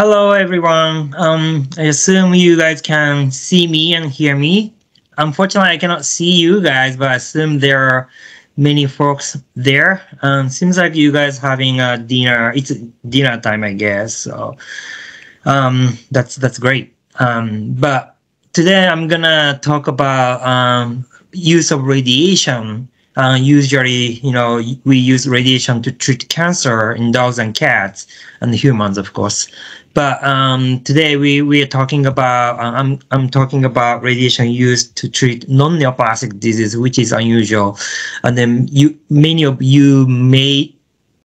Hello, everyone. Um, I assume you guys can see me and hear me. Unfortunately, I cannot see you guys, but I assume there are many folks there. Um, seems like you guys having a dinner. It's dinner time, I guess. So um, that's that's great. Um, but today I'm gonna talk about um, use of radiation uh, usually, you know, we use radiation to treat cancer in dogs and cats and humans, of course. But um, today we, we are talking about, uh, I'm, I'm talking about radiation used to treat non-neoplastic disease, which is unusual. And then you, many of you may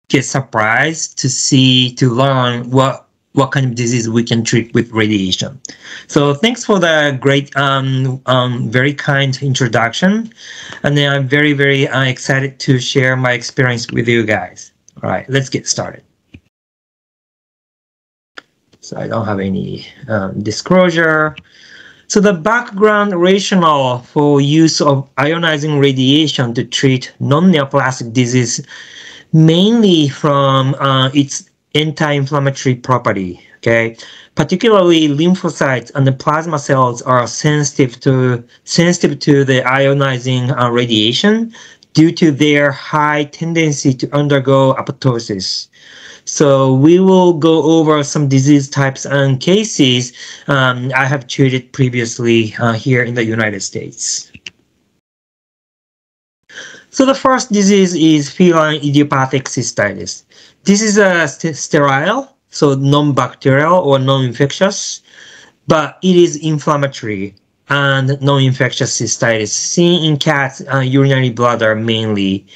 get surprised to see, to learn what what kind of disease we can treat with radiation. So thanks for the great, um, um, very kind introduction. And then I'm very, very uh, excited to share my experience with you guys. All right, let's get started. So I don't have any um, disclosure. So the background rationale for use of ionizing radiation to treat non-neoplastic disease mainly from uh, its anti-inflammatory property. Okay, particularly lymphocytes and the plasma cells are sensitive to sensitive to the ionizing uh, radiation due to their high tendency to undergo apoptosis. So we will go over some disease types and cases um, I have treated previously uh, here in the United States. So the first disease is feline idiopathic cystitis. This is a st sterile, so non-bacterial or non-infectious, but it is inflammatory and non-infectious cystitis seen in cats uh, urinary bladder mainly.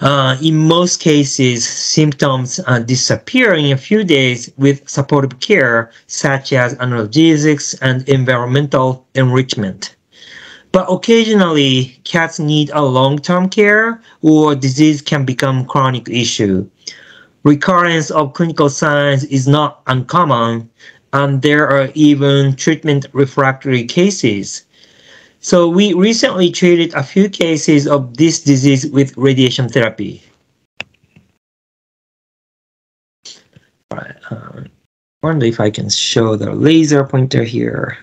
Uh, in most cases, symptoms uh, disappear in a few days with supportive care such as analgesics and environmental enrichment. But occasionally, cats need a long-term care or disease can become chronic issue recurrence of clinical signs is not uncommon, and there are even treatment refractory cases. So we recently treated a few cases of this disease with radiation therapy. All right, um, wonder if I can show the laser pointer here.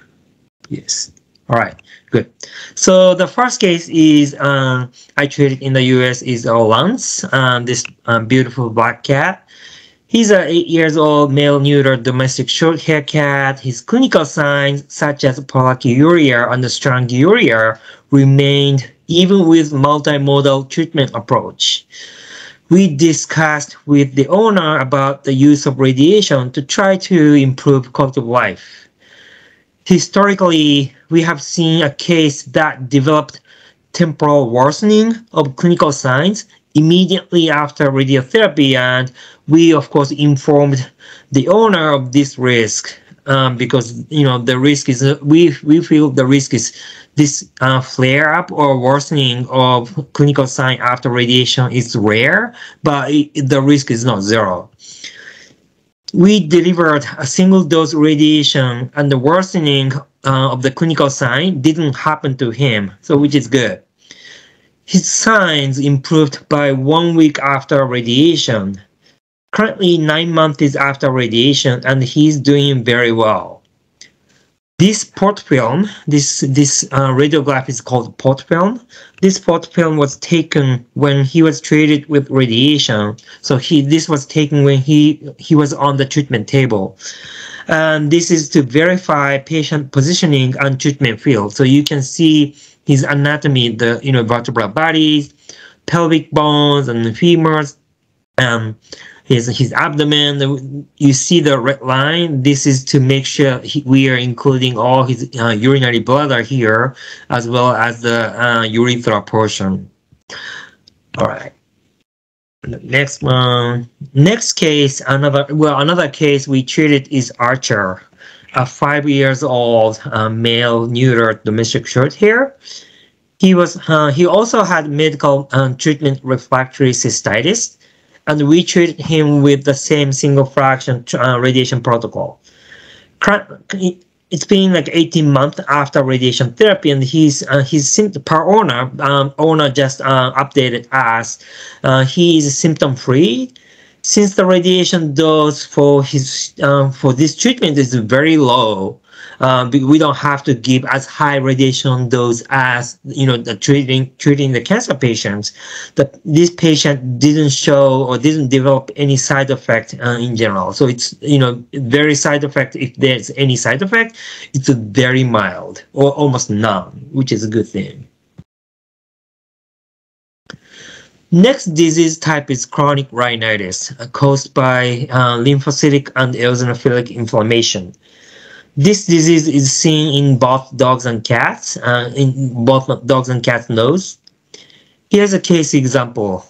Yes. All right, good. So the first case is um, I treated in the U.S. is Lance, um, this um, beautiful black cat. He's a eight years old male neutered domestic short hair cat. His clinical signs such as pollakiuria and stranguria remained even with multimodal treatment approach. We discussed with the owner about the use of radiation to try to improve quality of life historically, we have seen a case that developed temporal worsening of clinical signs immediately after radiotherapy. And we, of course, informed the owner of this risk um, because, you know, the risk is, we, we feel the risk is this uh, flare up or worsening of clinical sign after radiation is rare, but it, the risk is not zero we delivered a single dose radiation and the worsening uh, of the clinical sign didn't happen to him, so which is good. His signs improved by one week after radiation. Currently, nine months after radiation, and he's doing very well. This port film, this this uh, radiograph is called port film. This port film was taken when he was treated with radiation. So he this was taken when he he was on the treatment table. And this is to verify patient positioning and treatment field. So you can see his anatomy, the you know vertebral bodies, pelvic bones, and femurs. Um, his his abdomen. You see the red line. This is to make sure he, we are including all his uh, urinary bladder here, as well as the uh, urethra portion. All right. next one. Next case, another well, another case we treated is Archer, a five years old uh, male neuter domestic short hair. He was uh, he also had medical um, treatment refractory cystitis and we treat him with the same single fraction uh, radiation protocol. It's been like 18 months after radiation therapy, and he's uh, he's per owner um, owner just uh, updated us. Uh, he is symptom free. since the radiation dose for his um, for this treatment is very low, um, we don't have to give as high radiation dose as you know the treating treating the cancer patients. That this patient didn't show or didn't develop any side effect uh, in general. So it's you know very side effect. If there's any side effect, it's very mild or almost none, which is a good thing. Next disease type is chronic rhinitis uh, caused by uh, lymphocytic and eosinophilic inflammation. This disease is seen in both dogs and cats, uh, in both dogs and cats' nose. Here's a case example.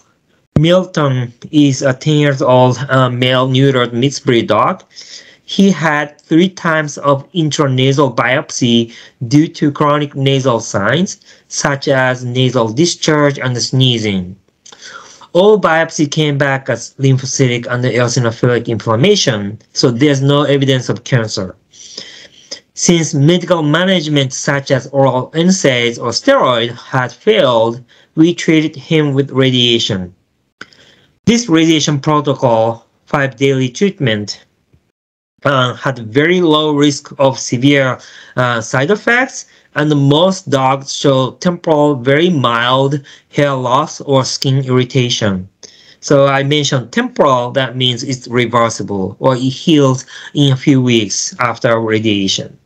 Milton is a 10 years old uh, male neutered mixed breed dog. He had three times of intranasal biopsy due to chronic nasal signs, such as nasal discharge and sneezing. All biopsy came back as lymphocytic and eosinophilic inflammation, so there's no evidence of cancer. Since medical management such as oral NSAIDs or steroid had failed, we treated him with radiation. This radiation protocol, five daily treatment, uh, had very low risk of severe uh, side effects and most dogs show temporal very mild hair loss or skin irritation. So I mentioned temporal, that means it's reversible or it heals in a few weeks after radiation.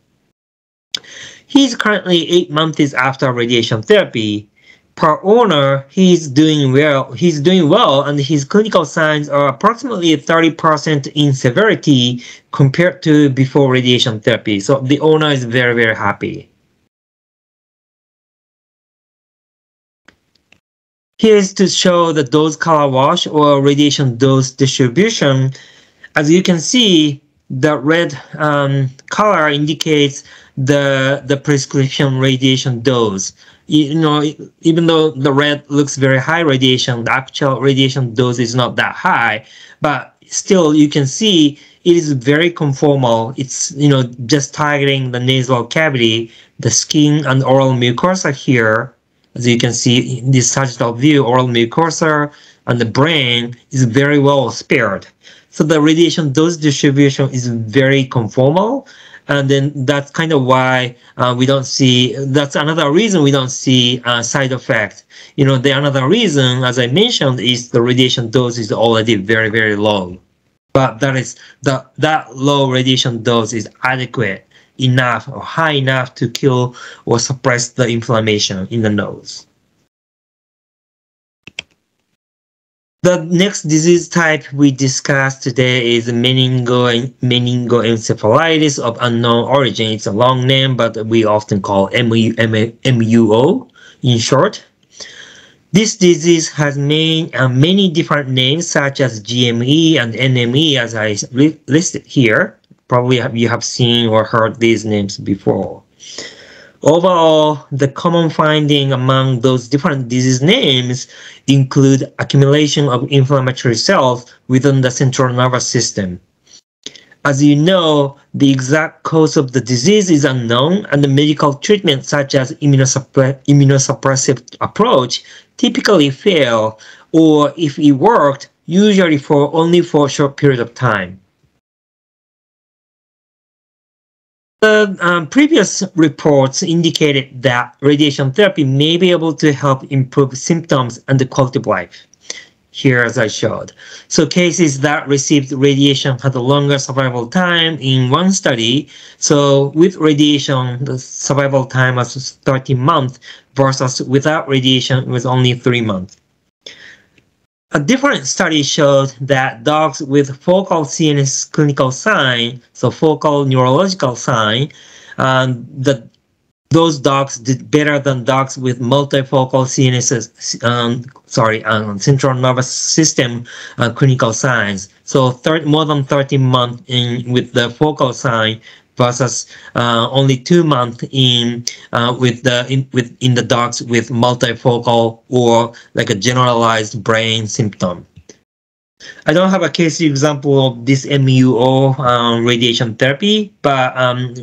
He's currently eight months after radiation therapy. Per owner, he's doing well. He's doing well, and his clinical signs are approximately 30% in severity compared to before radiation therapy. So the owner is very, very happy. Here is to show the dose color wash or radiation dose distribution. As you can see, the red um, color indicates the the prescription radiation dose. You know, even though the red looks very high radiation, the actual radiation dose is not that high, but still you can see it is very conformal. It's you know just targeting the nasal cavity, the skin and oral mucosa here, as you can see in this sagittal view, oral mucosa and the brain is very well spared. So the radiation dose distribution is very conformal. And then that's kind of why uh, we don't see, that's another reason we don't see uh, side effects. You know, the another reason, as I mentioned, is the radiation dose is already very, very low. But that is, the, that low radiation dose is adequate enough or high enough to kill or suppress the inflammation in the nose. The next disease type we discussed today is meningo meningoencephalitis of unknown origin. It's a long name, but we often call MUO in short. This disease has many, uh, many different names such as GME and NME as I listed here. Probably you have seen or heard these names before. Overall, the common finding among those different disease names include accumulation of inflammatory cells within the central nervous system. As you know, the exact cause of the disease is unknown and the medical treatment such as immunosuppressive approach typically fail or if it worked, usually for only for a short period of time. The um, previous reports indicated that radiation therapy may be able to help improve symptoms and the quality of life. Here as I showed. So cases that received radiation had a longer survival time in one study. So with radiation, the survival time was 13 months versus without radiation was only 3 months. A different study showed that dogs with focal CNS clinical sign, so focal neurological sign, um, the those dogs did better than dogs with multifocal CNS, um, sorry, um, central nervous system uh, clinical signs. So more than 30 months in with the focal sign versus uh, only two months in uh, with the in, with in the dogs with multifocal or like a generalized brain symptom. I don't have a case example of this MUO um, radiation therapy, but um,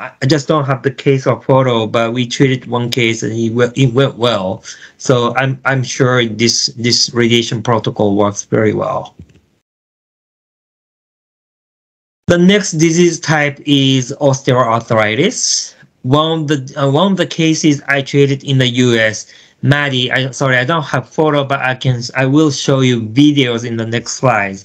I just don't have the case or photo. But we treated one case and it went, it went well. So I'm I'm sure this this radiation protocol works very well. The next disease type is osteoarthritis. One of the uh, one of the cases I treated in the U.S. Maddie, I sorry I don't have photo, but I can I will show you videos in the next slides.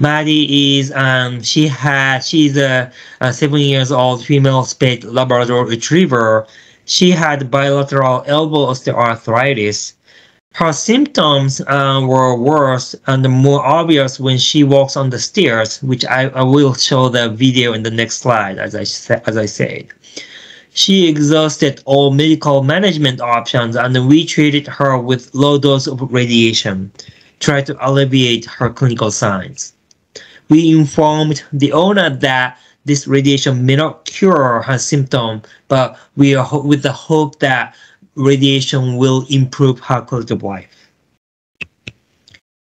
Maddie is um she had she's a, a seven years old female spayed Labrador Retriever. She had bilateral elbow osteoarthritis her symptoms uh, were worse and more obvious when she walks on the stairs, which I, I will show the video in the next slide, as I, as I said. She exhausted all medical management options and we treated her with low dose of radiation, tried to alleviate her clinical signs. We informed the owner that this radiation may not cure her symptom, but we are with the hope that radiation will improve her quality of life.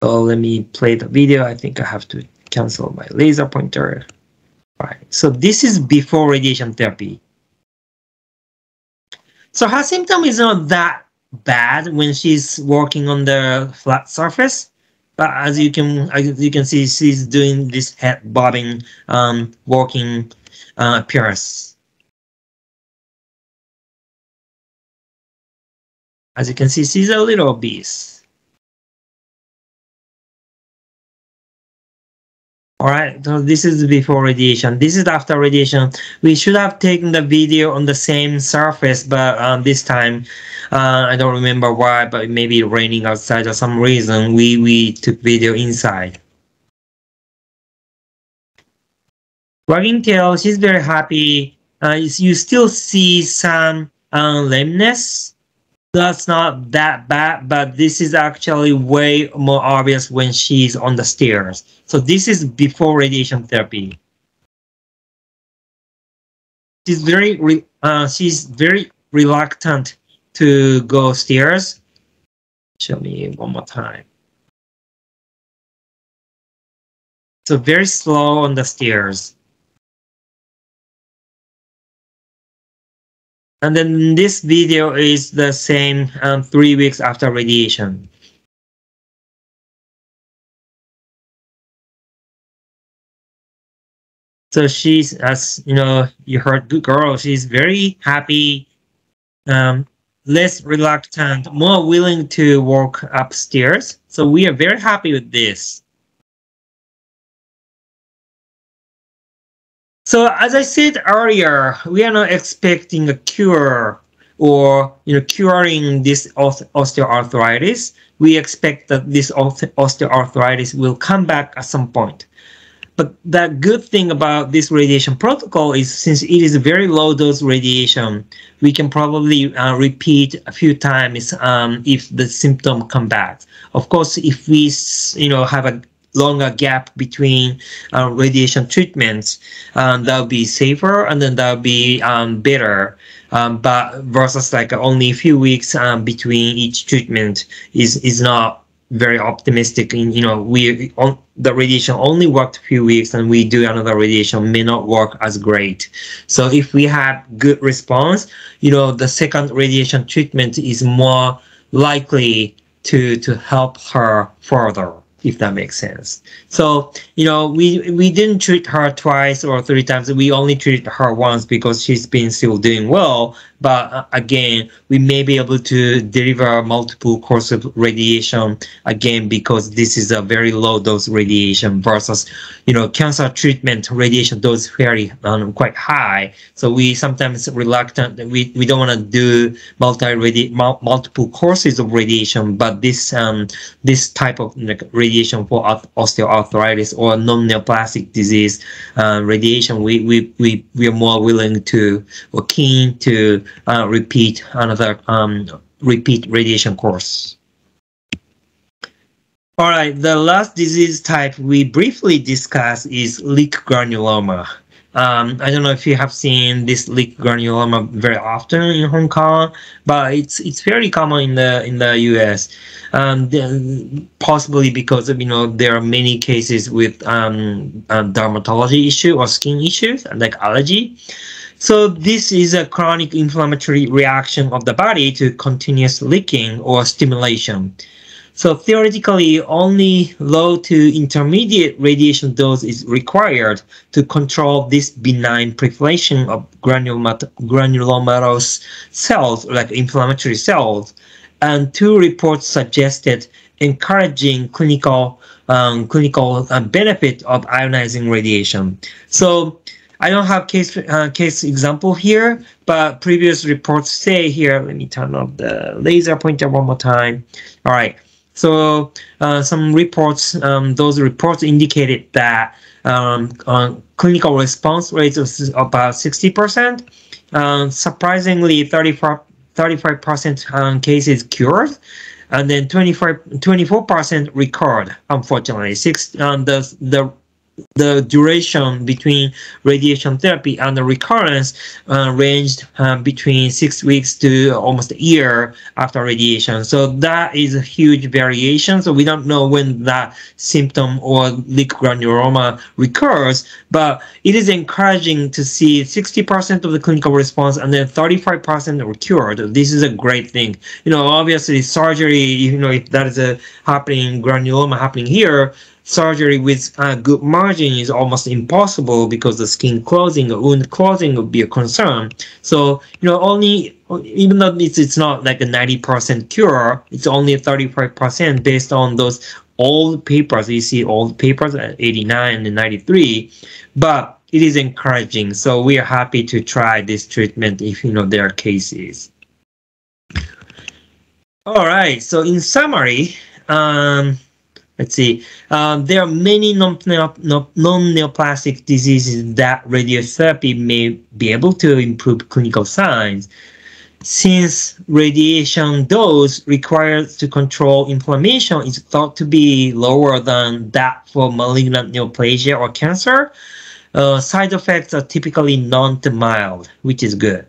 So let me play the video. I think I have to cancel my laser pointer. All right. So this is before radiation therapy. So her symptom is not that bad when she's walking on the flat surface. But as you can as you can see, she's doing this head bobbing, um, walking uh, appearance. As you can see, she's a little beast. All right, so this is before radiation. This is after radiation. We should have taken the video on the same surface, but um, this time, uh, I don't remember why, but maybe raining outside or some reason, we, we took video inside. Wagging tail, she's very happy. Uh, you still see some uh, lameness that's not that bad, but this is actually way more obvious when she's on the stairs. So this is before radiation therapy. She's very uh, she's very reluctant to go stairs. Show me one more time. So very slow on the stairs. And then this video is the same um, three weeks after radiation. So she's, as you know, you heard, good girl. She's very happy, um, less reluctant, more willing to walk upstairs. So we are very happy with this. So as I said earlier, we are not expecting a cure or you know curing this osteoarthritis. We expect that this osteoarthritis will come back at some point. But the good thing about this radiation protocol is since it is a very low dose radiation, we can probably uh, repeat a few times um, if the symptom come back. Of course, if we you know have a longer gap between uh, radiation treatments, um, that would be safer and then that would be um, better. Um, but versus like only a few weeks um, between each treatment is is not very optimistic. In you know, we on, the radiation only worked a few weeks, and we do another radiation may not work as great. So if we have good response, you know, the second radiation treatment is more likely to to help her further if that makes sense. So, you know, we we didn't treat her twice or three times. We only treated her once because she's been still doing well. But uh, again, we may be able to deliver multiple course of radiation again because this is a very low dose radiation versus, you know, cancer treatment radiation dose very um, quite high. So we sometimes reluctant. We we don't want to do multi multiple courses of radiation, but this um this type of like, radiation for osteoarthritis or non-neoplastic disease uh, radiation, we we we we are more willing to or keen to uh, repeat another um, repeat radiation course. All right, the last disease type we briefly discussed is lick granuloma. Um, I don't know if you have seen this lick granuloma very often in Hong Kong, but it's it's very common in the in the U.S. Um, possibly because of, you know there are many cases with um, dermatology issue or skin issues like allergy. So this is a chronic inflammatory reaction of the body to continuous leaking or stimulation. So theoretically, only low to intermediate radiation dose is required to control this benign proliferation of granulomatous cells, like inflammatory cells. And two reports suggested encouraging clinical um, clinical uh, benefit of ionizing radiation. So I don't have case uh, case example here, but previous reports say here. Let me turn off the laser pointer one more time. All right. So uh, some reports, um, those reports indicated that um, clinical response rates of about 60%. Um, surprisingly, 35% um, cases cured, and then 25, 24% recurred. Unfortunately, six um, the the the duration between radiation therapy and the recurrence uh, ranged uh, between six weeks to almost a year after radiation. So that is a huge variation. So we don't know when that symptom or lick granuloma recurs, but it is encouraging to see 60% of the clinical response and then 35% were cured. This is a great thing. You know, obviously surgery, you know, if that is a happening granuloma happening here, surgery with a good margin is almost impossible because the skin closing or wound closing would be a concern. So, you know, only, even though it's, it's not like a 90% cure, it's only 35% based on those old papers. You see old papers at 89 and 93, but it is encouraging. So we are happy to try this treatment if, you know, there are cases. All right. So in summary, um, Let's see. Um, there are many non-neoplastic diseases that radiotherapy may be able to improve clinical signs. Since radiation dose required to control inflammation is thought to be lower than that for malignant neoplasia or cancer, uh, side effects are typically non to mild, which is good.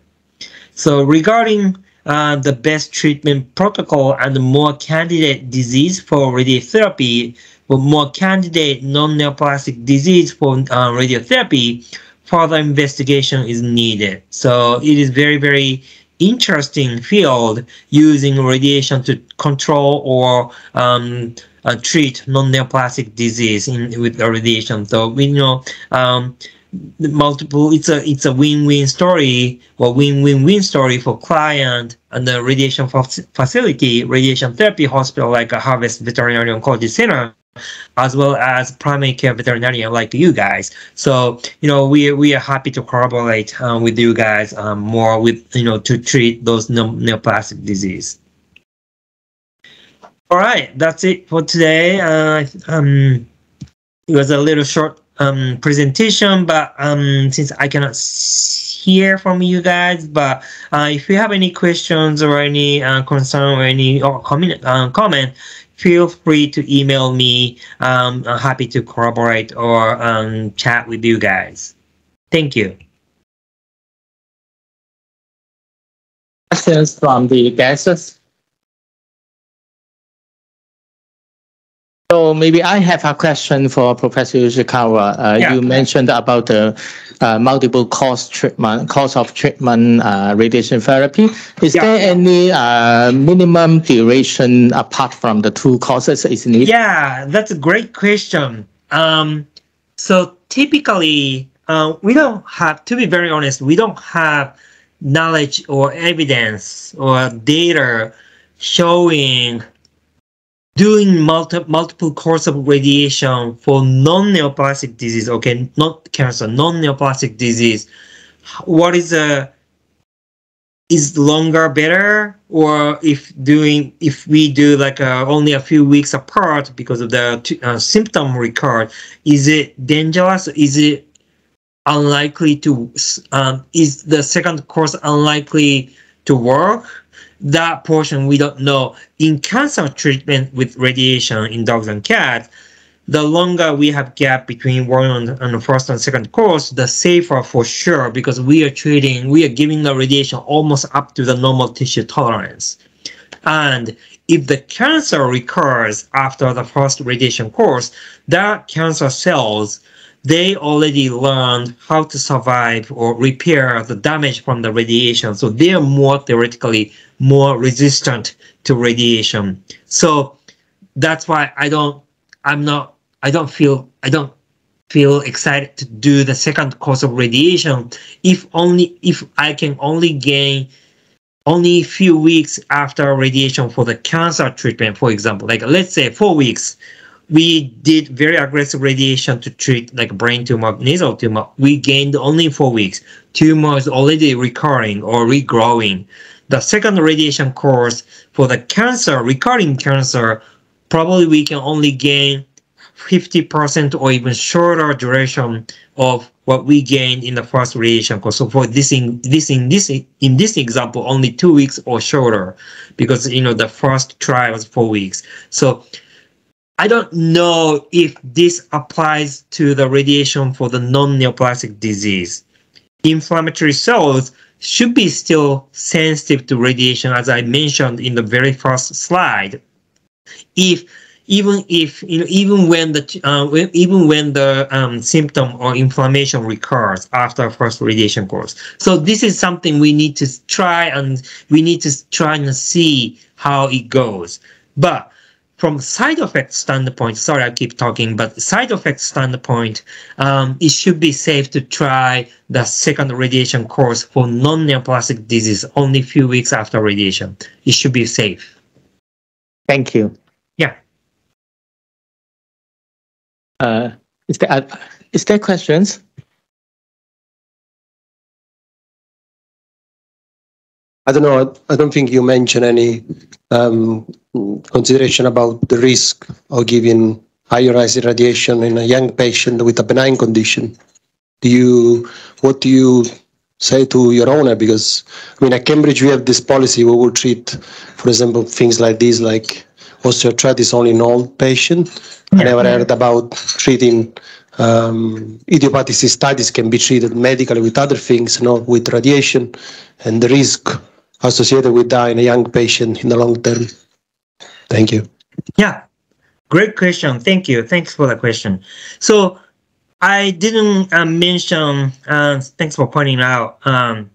So regarding uh, the best treatment protocol and more candidate disease for radiotherapy, for more candidate non-neoplastic disease for uh, radiotherapy, further investigation is needed. So it is very, very interesting field using radiation to control or um, uh, treat non-neoplastic disease in, with radiation. So we know um, multiple it's a it's a win-win story or win-win-win story for client and the radiation facility radiation therapy hospital like a harvest veterinary oncology center as well as primary care veterinarian like you guys so you know we we are happy to collaborate um, with you guys um, more with you know to treat those neoplastic disease all right that's it for today uh, um it was a little short um, presentation, but um, since I cannot hear from you guys, but uh, if you have any questions or any uh, concern or any or comment, uh, comment, feel free to email me. Um, I'm happy to collaborate or um, chat with you guys. Thank you. Questions from the guests? So maybe I have a question for Professor Yoshikawa. Uh, yeah. You mentioned about the uh, multiple course treatment, course of treatment, uh, radiation therapy. Is yeah. there any uh, minimum duration apart from the two courses is needed? Yeah, that's a great question. Um, so typically, uh, we don't have, to be very honest, we don't have knowledge or evidence or data showing doing multi, multiple course of radiation for non-neoplastic disease, okay, not cancer, non-neoplastic disease, what is a is longer better? Or if doing if we do like uh, only a few weeks apart because of the uh, symptom record is it dangerous? Is it unlikely to um, is the second course unlikely to work that portion we don't know. In cancer treatment with radiation in dogs and cats, the longer we have gap between one and the first and second course, the safer for sure because we are treating, we are giving the radiation almost up to the normal tissue tolerance. And if the cancer recurs after the first radiation course, that cancer cells they already learned how to survive or repair the damage from the radiation. So they are more theoretically more resistant to radiation. So that's why I don't, I'm not, I don't feel, I don't feel excited to do the second course of radiation if only, if I can only gain only a few weeks after radiation for the cancer treatment, for example, like let's say four weeks, we did very aggressive radiation to treat like brain tumor, nasal tumor. We gained only four weeks. Tumor is already recurring or regrowing. The second radiation course for the cancer, recurring cancer, probably we can only gain 50% or even shorter duration of what we gained in the first radiation course. So for this in this in this in this example, only two weeks or shorter, because you know the first trial was four weeks. So I don't know if this applies to the radiation for the non-neoplastic disease. Inflammatory cells should be still sensitive to radiation, as I mentioned in the very first slide. If even if you know, even when the uh, even when the um, symptom or inflammation recurs after first radiation course. So this is something we need to try and we need to try and see how it goes. But from side effect standpoint, sorry I keep talking, but side effect standpoint, um, it should be safe to try the second radiation course for non-neoplastic disease only a few weeks after radiation. It should be safe. Thank you. Yeah. Uh, is there uh, is there questions? I don't know. I don't think you mentioned any um, consideration about the risk of giving ionizing radiation in a young patient with a benign condition. Do you? What do you say to your owner? Because I mean, at Cambridge we have this policy. We will treat, for example, things like this, like osteoarthritis only in old patients. Yeah. I never heard about treating um, idiopathic cystitis can be treated medically with other things, not with radiation, and the risk associated with that in a young patient in the long term. Thank you. Yeah, great question. Thank you. Thanks for the question. So I didn't uh, mention, uh, thanks for pointing out, um,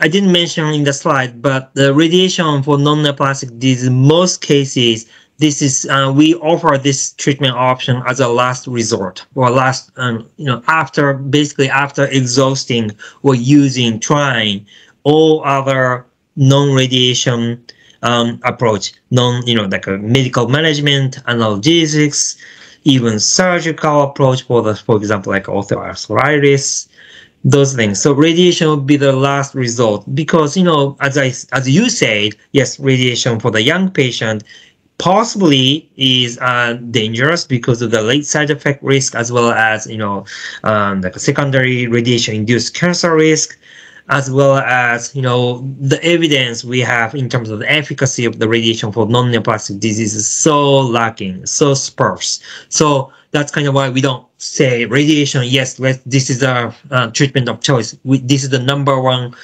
I didn't mention in the slide, but the radiation for non-neoplastic disease, most cases, this is uh, we offer this treatment option as a last resort or last, um, you know, after basically after exhausting or using, trying all other non-radiation um, approach, non, you know, like a medical management, analgesics, even surgical approach for the, for example, like osteoarthritis, those things. So radiation would be the last resort because, you know, as I, as you said, yes, radiation for the young patient possibly is uh, dangerous because of the late side effect risk as well as, you know, um, like secondary radiation induced cancer risk as well as you know the evidence we have in terms of the efficacy of the radiation for non-neoplastic disease is so lacking, so sparse. So that's kind of why we don't say radiation. Yes, let this is the uh, treatment of choice. We, this is the number one.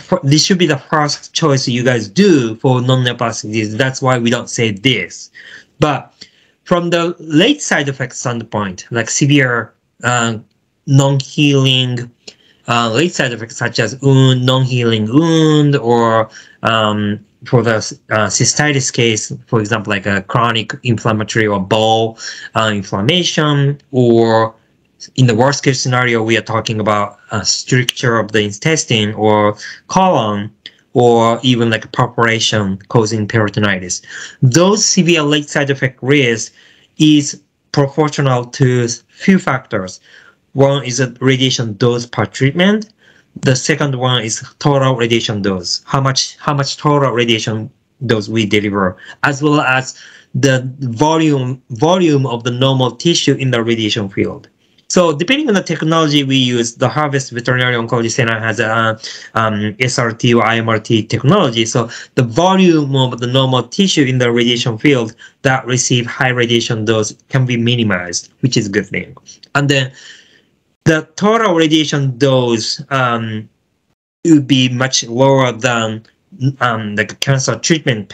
For, this should be the first choice you guys do for non-neoplastic disease. That's why we don't say this. But from the late side effect standpoint, like severe uh, non-healing uh, late side effects such as wound, non-healing wound, or um, for the uh, cystitis case, for example, like a chronic inflammatory or bowel uh, inflammation, or in the worst case scenario, we are talking about a stricture of the intestine or colon, or even like a perforation causing peritonitis. Those severe late side effect risk is proportional to few factors. One is a radiation dose per treatment. The second one is total radiation dose. How much how much total radiation dose we deliver, as well as the volume volume of the normal tissue in the radiation field. So depending on the technology we use, the Harvest Veterinary Oncology Center has a um, SRT or IMRT technology. So the volume of the normal tissue in the radiation field that receive high radiation dose can be minimized, which is a good thing. And then the total radiation dose um, would be much lower than um, the cancer treatment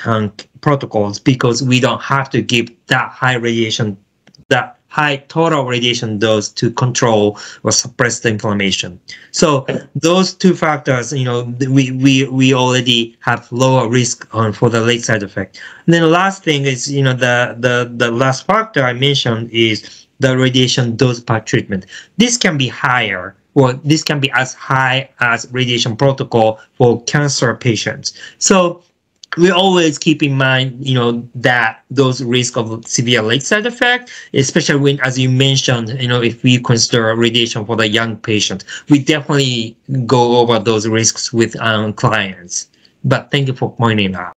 protocols because we don't have to give that high radiation, that high total radiation dose to control or suppress the inflammation. So those two factors, you know, we we we already have lower risk on for the late side effect. And then the last thing is, you know, the the the last factor I mentioned is the radiation dose per treatment. This can be higher or this can be as high as radiation protocol for cancer patients. So we always keep in mind, you know, that those risk of severe late side effect, especially when, as you mentioned, you know, if we consider radiation for the young patient, we definitely go over those risks with um, clients. But thank you for pointing out.